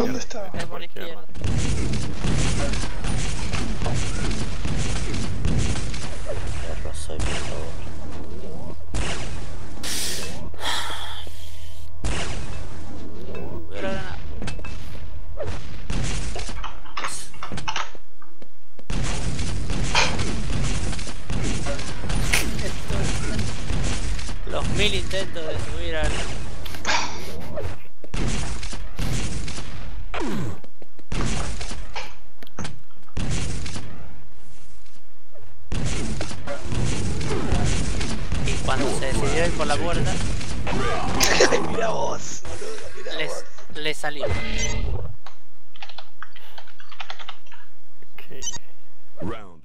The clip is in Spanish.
¿Dónde está? Es por izquierda. Perro soy, por favor. Los mil intentos de subir al... cuando se decidió ir por la puerta, mira vos, boludo, les salió. Okay. Round